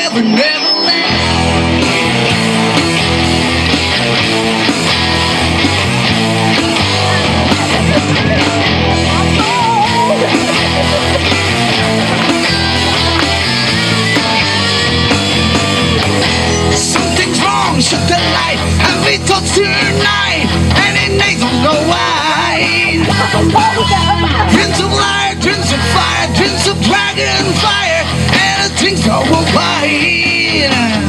never, never land. Something's wrong, shut the light, have tonight, and it ain't gonna. Into light, jogo vai.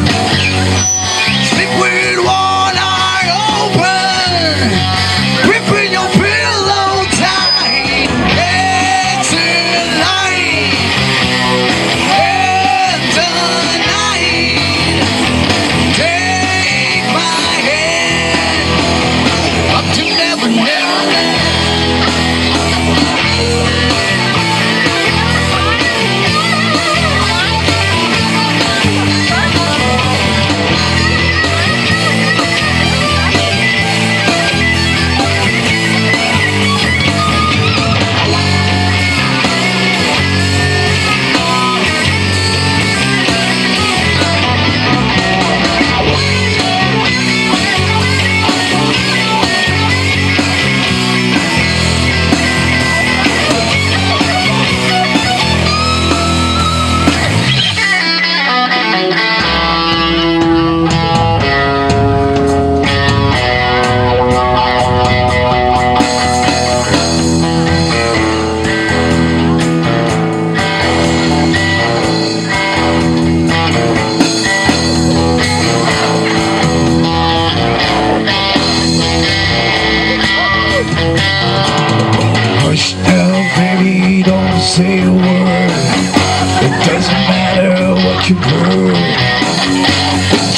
It doesn't matter what you do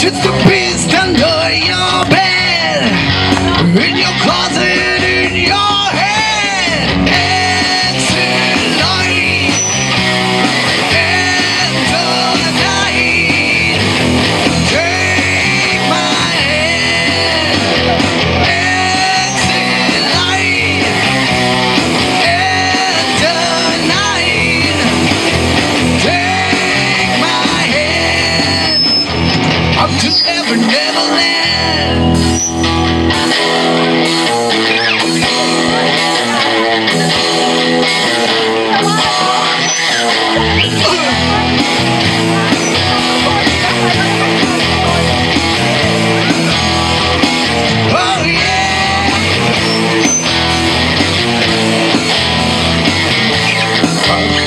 Just a beast under your bed In your closet. Bye.